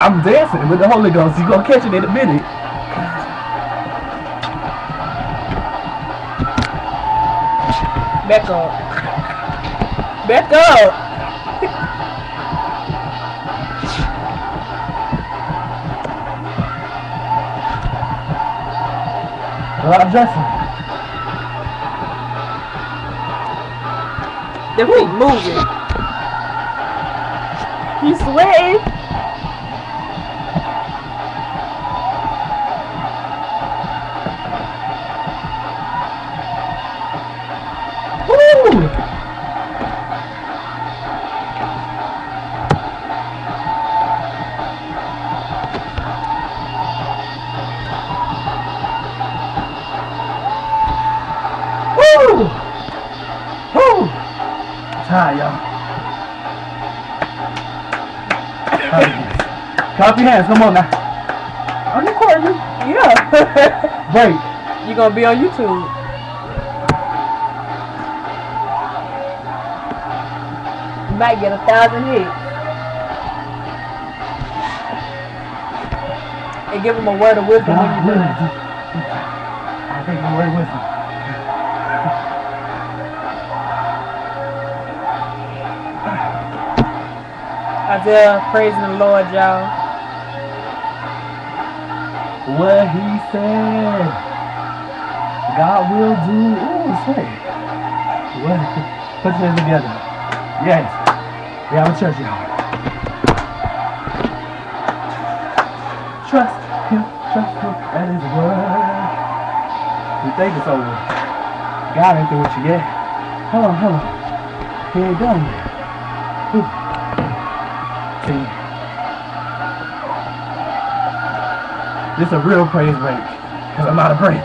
I'm dancing with the Holy Ghost. You're gonna catch it in a minute. Back up. Back up. Of dressing. Them feet moving. You sweating? Tired, y'all. Clap your hands, come on now. I'm recording. Yeah. Break. you gonna be on YouTube. You might get a thousand hits. And give them a word of wisdom when you do it. I think the word of wisdom. Isiah praising the Lord, y'all. What he said. God will do. Ooh, say. What? Put hands together. Yes. We have a church, y'all. Trust him. Trust him at his word. You think it's over. God ain't through with you yet. Hold on, hold on. He ain't done yet. See. This a real praise break. Cause I'm out of break.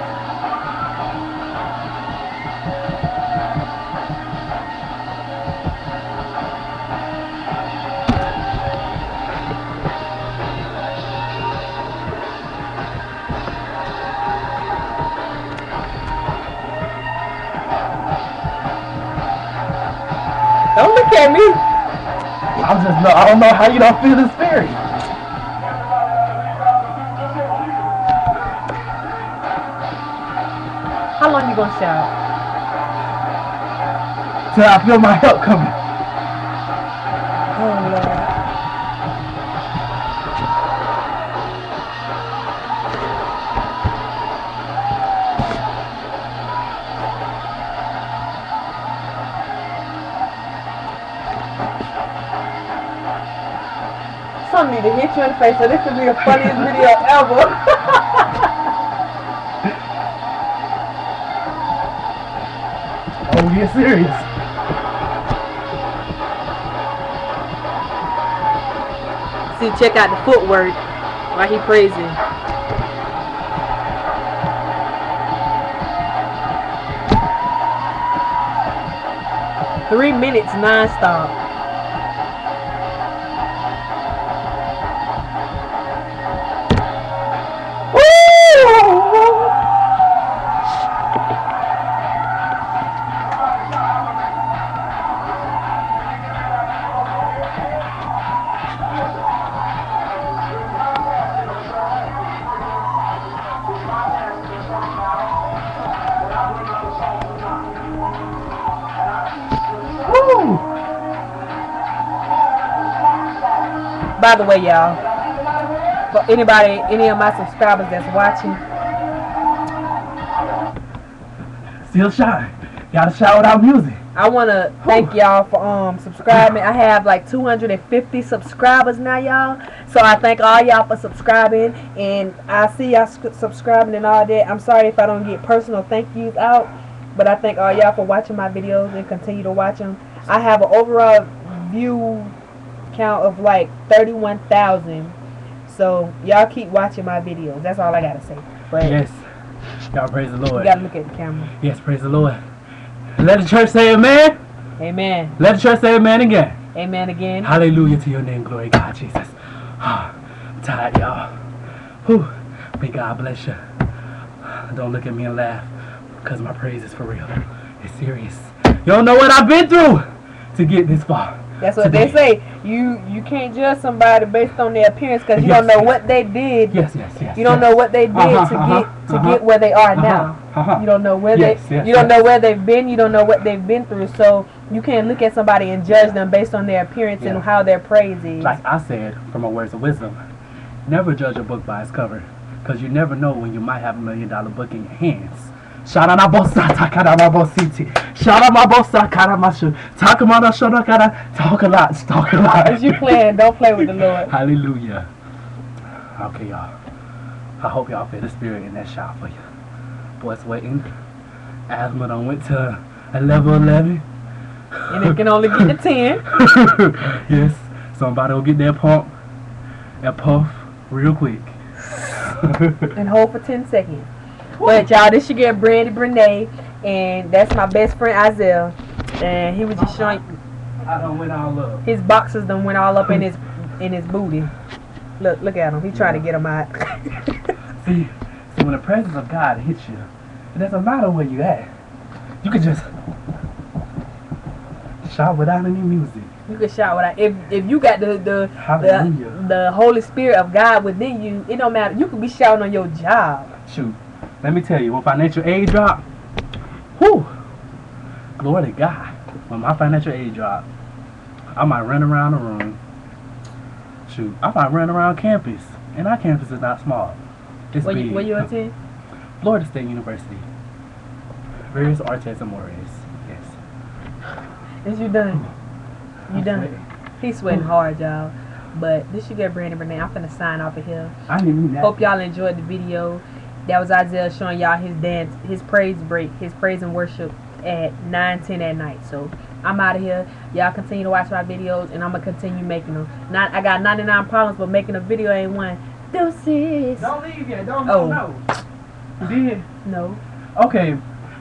Don't look at me. I'm just no, I don't know how you don't feel the spirit. How long you gonna shout? Till I feel my help coming. Something to hit you in the face, so this could be the funniest video ever. Oh, get serious. See, check out the footwork while he praising. Three minutes non-stop. By the way, y'all, for anybody, any of my subscribers that's watching, Still shy. Gotta shout out music. I want to thank y'all for um subscribing. I have like 250 subscribers now, y'all. So I thank all y'all for subscribing, and I see y'all subscribing and all that. I'm sorry if I don't get personal thank yous out, but I thank all y'all for watching my videos and continue to watch them. I have an overall view count of like 31,000. So y'all keep watching my videos. That's all I gotta say. But Yes. Y'all praise the Lord. you gotta look at the camera. Yes, praise the Lord. Let the church say amen. Amen. Let the church say amen again. Amen again. Hallelujah to your name, glory God, Jesus. Ah, I'm tired, y'all. Whew. May God bless you. Don't look at me and laugh, because my praise is for real. It's serious. You don't know what I've been through to get this far. That's what they say. You you can't judge somebody based on their appearance because you Yes. don't know what they did. Yes, yes, yes. You don't yes. know what they did Uh-huh, to uh-huh, get to uh-huh. get where they are Uh-huh, now. uh-huh. You don't know where Yes, they yes, you don't yes. know where they've been. You don't know what they've been through. So you can't look at somebody and judge them based on their appearance and how their praise is. Like I said, from my words of wisdom, never judge a book by its cover, because you never know when you might have a million dollar book in your hands. Shara na bossa takara ma bossiti. Shara ma bossa kara mashu. Talk about shara kara. Talk a lot. Talk a lot. As you playing, don't play with the Lord. Hallelujah. Okay, y'all. I hope y'all feel the spirit in that shot for you. Boys waiting. Asthma done went to a level 11. And it can only get to ten. yes, somebody will get that pump, that puff, real quick. and hold for 10 seconds. But y'all, this should get Brandi Bernay, and that's my best friend Isiah. And he was just showing I done went all up. his boxes done went all up in his in his booty. Look, look at him. He trying to get them out. See, see, when the presence of God hits you, it doesn't matter where you at. You can just shout without any music. you can shout without if if you got the the Hallelujah. the, the Holy Spirit of God within you, it don't matter. You could be shouting on your job. Shoot, let me tell you, when financial aid drop, whew, glory to God. When my financial aid drop, I might run around the room. Shoot, I might run around campus, and our campus is not small. It's Where big. you, where you attend? Florida State University. Various artes and amores. Yes. Is you done? You I'm done? sweating. He's sweating hard, y'all. But this should get Brandon Bernay. I'm finna sign off of here. I didn't even Hope y'all enjoyed the video. That was Isiah showing y'all his dance, his praise break, his praise and worship at 9, 10 at night. So I'm out of here. Y'all continue to watch my videos, and I'm gonna continue making them. Not, I got 99 problems, but making a video ain't one. Deuces. Don't leave yet. Don't Oh. no. You did? No, Okay.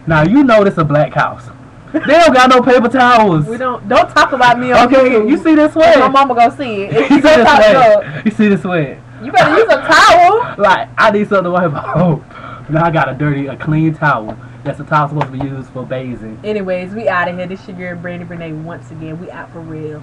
Now you know this a black house. they don't got no paper towels. we don't. Don't talk about me on Okay, you see this way. My mama gonna see it. You see this sweat? You see this sweat? You better use a towel. Like I need something to wipe off. Now I got a dirty, a clean towel. That's the towel supposed to be used for bathing. Anyways, we out of here. This your girl Brandi Bernay once again. We out for real.